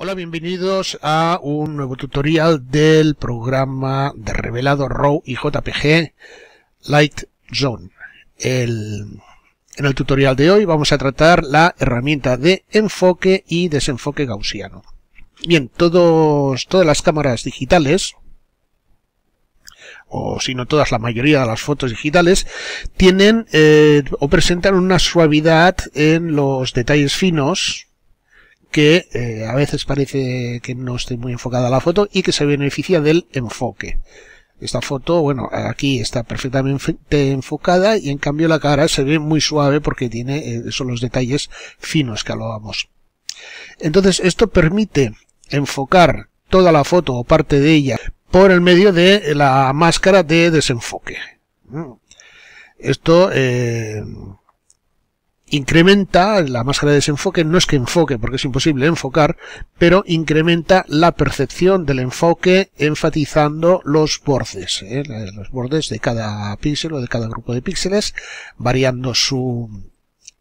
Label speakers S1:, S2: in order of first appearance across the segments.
S1: Hola, bienvenidos a un nuevo tutorial del programa de revelado RAW y JPG Light Zone. en el tutorial de hoy vamos a tratar la herramienta de enfoque y desenfoque gaussiano. Bien, todos, todas las cámaras digitales, o si no todas, la mayoría de las fotos digitales, tienen eh, o presentan una suavidad en los detalles finos, que eh, a veces parece que no esté muy enfocada la foto y que se beneficia del enfoque. Esta foto, bueno, aquí está perfectamente enfocada y en cambio la cara se ve muy suave porque tiene eh, son los detalles finos que hablábamos. Entonces esto permite enfocar toda la foto o parte de ella por el medio de la máscara de desenfoque. Esto eh, incrementa la máscara de desenfoque, no es que enfoque, porque es imposible enfocar, pero incrementa la percepción del enfoque enfatizando los bordes, ¿eh? los bordes de cada píxel o de cada grupo de píxeles, variando su,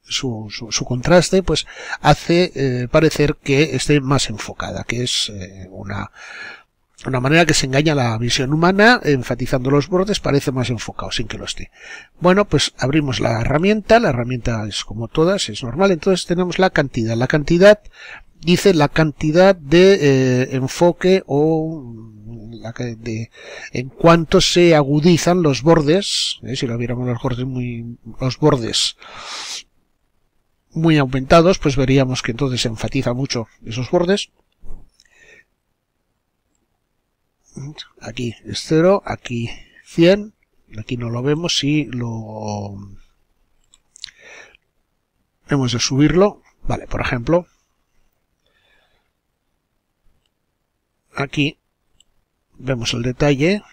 S1: su, su, contraste, pues hace eh, parecer que esté más enfocada, que es eh, una, una manera que se engaña la visión humana, enfatizando los bordes, parece más enfocado sin que lo esté. Bueno, pues abrimos la herramienta, la herramienta es como todas, es normal, entonces tenemos la cantidad. La cantidad dice la cantidad de eh, enfoque o la de, en cuanto se agudizan los bordes, eh, si lo viéramos los bordes muy, los bordes muy aumentados, pues veríamos que entonces se enfatiza mucho esos bordes. Aquí es 0, aquí 100, aquí no lo vemos, si lo hemos de subirlo, vale, por ejemplo, aquí vemos el detalle,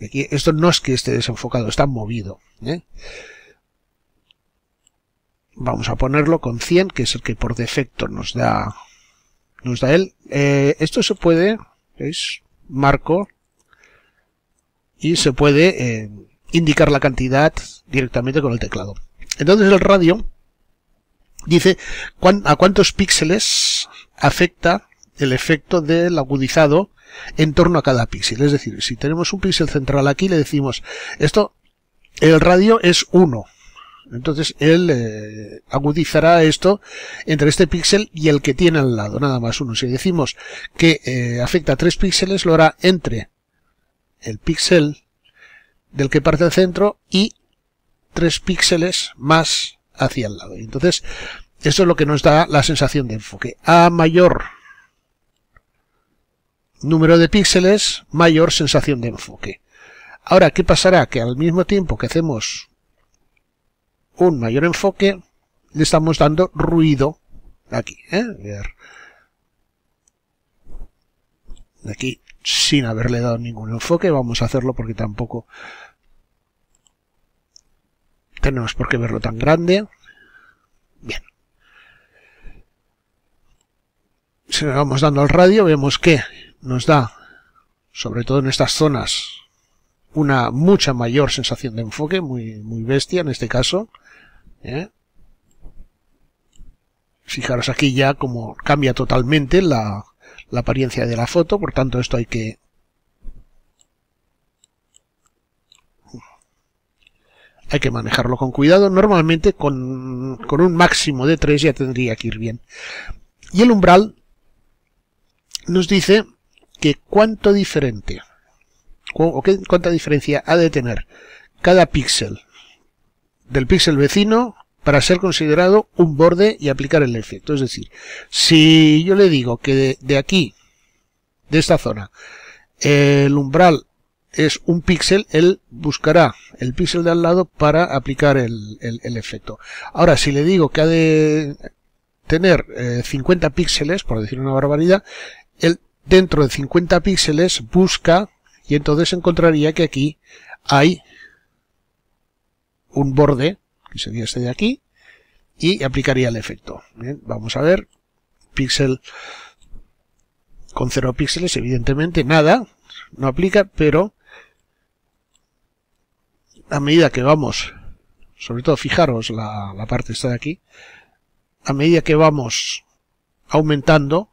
S1: aquí, esto no es que esté desenfocado, está movido, ¿eh? vamos a ponerlo con 100, que es el que por defecto nos da nos da él. Eh, esto se puede, ¿veis? Marco. Y se puede eh, indicar la cantidad directamente con el teclado. Entonces el radio dice a cuántos píxeles afecta el efecto del agudizado en torno a cada píxel. Es decir, si tenemos un píxel central aquí, le decimos, esto, el radio es 1. Entonces él eh, agudizará esto entre este píxel y el que tiene al lado, nada más uno. Si decimos que eh, afecta a tres píxeles, lo hará entre el píxel del que parte el centro y tres píxeles más hacia el lado. Entonces, eso es lo que nos da la sensación de enfoque. A mayor número de píxeles, mayor sensación de enfoque. Ahora, ¿qué pasará? Que al mismo tiempo que hacemos un mayor enfoque, le estamos dando ruido aquí. ¿eh? Aquí, sin haberle dado ningún enfoque, vamos a hacerlo porque tampoco tenemos por qué verlo tan grande. Bien. Si le vamos dando al radio, vemos que nos da, sobre todo en estas zonas, una mucha mayor sensación de enfoque, muy, muy bestia en este caso. ¿eh? Fijaros aquí ya como cambia totalmente la, la apariencia de la foto, por tanto esto hay que hay que manejarlo con cuidado. Normalmente con, con, un máximo de 3 ya tendría que ir bien. Y el umbral nos dice que cuánto diferente o qué, cuánta diferencia ha de tener cada píxel del píxel vecino para ser considerado un borde y aplicar el efecto. Es decir, si yo le digo que de, aquí, de esta zona, el umbral es un píxel, él buscará el píxel de al lado para aplicar el, efecto. Ahora, si le digo que ha de tener 50 eh, píxeles, por decir una barbaridad, él dentro de 50 píxeles busca y entonces encontraría que aquí hay un borde, que sería este de aquí, y aplicaría el efecto. vamos a ver, píxel con cero píxeles, evidentemente nada, no aplica, pero a medida que vamos, sobre todo fijaros la, la parte esta de aquí, a medida que vamos aumentando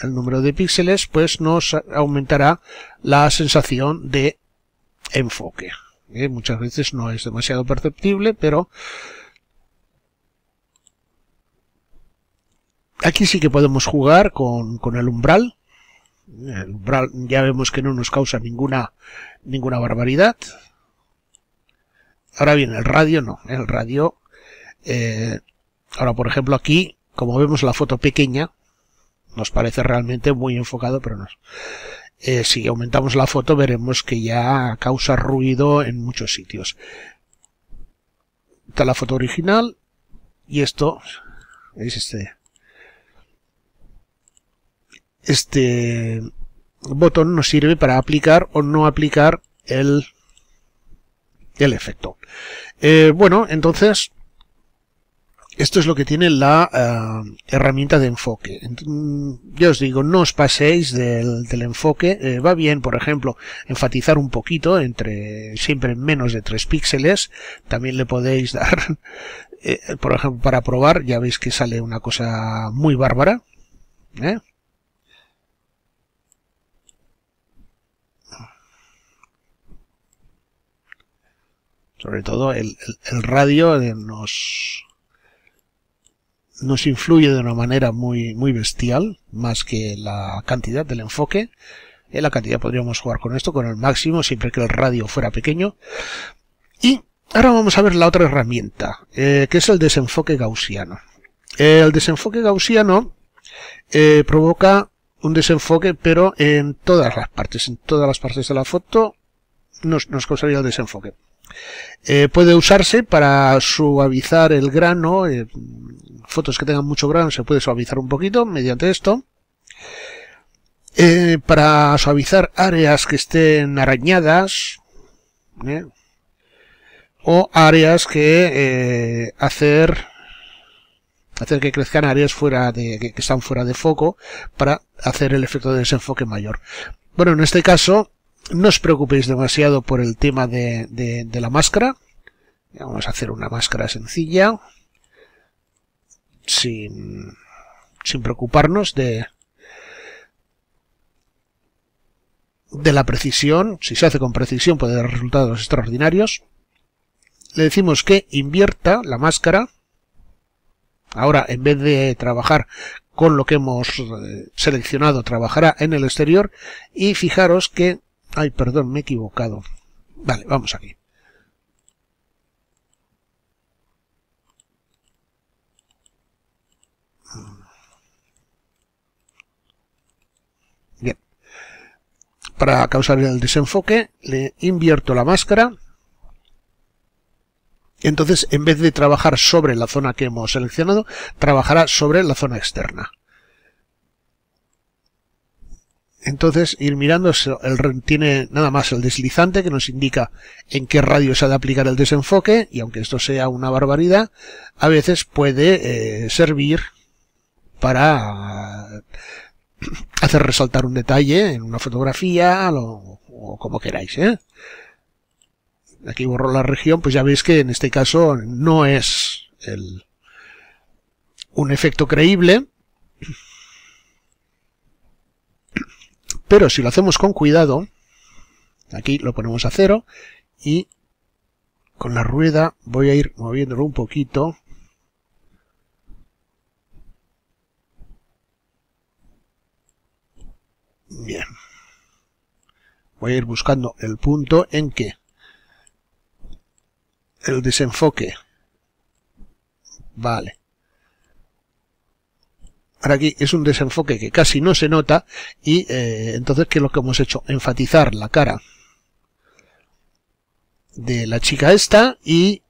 S1: el número de píxeles, pues nos aumentará la sensación de enfoque. ¿eh? Muchas veces no es demasiado perceptible, pero aquí sí que podemos jugar con, el umbral. El umbral ya vemos que no nos causa ninguna, ninguna barbaridad. Ahora bien, el radio no. El radio, eh, ahora por ejemplo aquí, como vemos la foto pequeña, nos parece realmente muy enfocado, pero no. Eh, si aumentamos la foto veremos que ya causa ruido en muchos sitios. Está la foto original y esto es este este botón nos sirve para aplicar o no aplicar el el efecto. Eh, bueno, entonces esto es lo que tiene la eh, herramienta de enfoque. Yo os digo, no os paséis del, enfoque. Eh, va bien, por ejemplo, enfatizar un poquito entre siempre menos de 3 píxeles. También le podéis dar, eh, por ejemplo, para probar, ya veis que sale una cosa muy bárbara. Sobre todo el radio nos nos influye de una manera muy, muy bestial, más que la cantidad del enfoque. En la cantidad podríamos jugar con esto, con el máximo, siempre que el radio fuera pequeño. Y ahora vamos a ver la otra herramienta, eh, que es el desenfoque gaussiano. El desenfoque gaussiano eh, provoca un desenfoque, pero en todas las partes, en todas las partes de la foto nos, nos causaría el desenfoque. Eh, puede usarse para suavizar el grano, eh, fotos que tengan mucho grano se puede suavizar un poquito mediante esto. Eh, para suavizar áreas que estén arañadas o áreas que hacer hacer que crezcan áreas fuera de que están fuera de foco para hacer el efecto de desenfoque mayor. Bueno, en este caso no os preocupéis demasiado por el tema de, de, la máscara. Vamos a hacer una máscara sencilla. Sin, sin preocuparnos de, de la precisión. Si se hace con precisión puede dar resultados extraordinarios. Le decimos que invierta la máscara. Ahora, en vez de trabajar con lo que hemos eh, seleccionado, trabajará en el exterior. Y fijaros que Ay, perdón, me he equivocado. Vale, vamos aquí. Bien. Para causar el desenfoque, le invierto la máscara. Entonces, en vez de trabajar sobre la zona que hemos seleccionado, trabajará sobre la zona externa. Entonces, ir mirando, el, tiene nada más el deslizante que nos indica en qué radio se ha de aplicar el desenfoque, y aunque esto sea una barbaridad, a veces puede eh, servir para hacer resaltar un detalle en una fotografía o, como queráis. ¿eh? Aquí borro la región, pues ya veis que en este caso no es el, un efecto creíble, Pero si lo hacemos con cuidado, aquí lo ponemos a cero y con la rueda voy a ir moviéndolo un poquito. Bien. Voy a ir buscando el punto en que el desenfoque. Vale. Ahora aquí es un desenfoque que casi no se nota y eh, entonces ¿qué es lo que hemos hecho? Enfatizar la cara de la chica esta y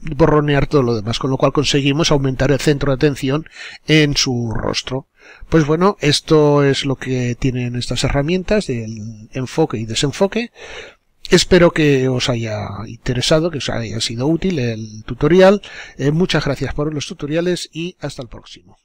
S1: borronear todo lo demás, con lo cual conseguimos aumentar el centro de atención en su rostro. Pues bueno, esto es lo que tienen estas herramientas, el enfoque y desenfoque. Espero que os haya interesado, que os haya sido útil el tutorial. Eh, muchas gracias por los tutoriales y hasta el próximo.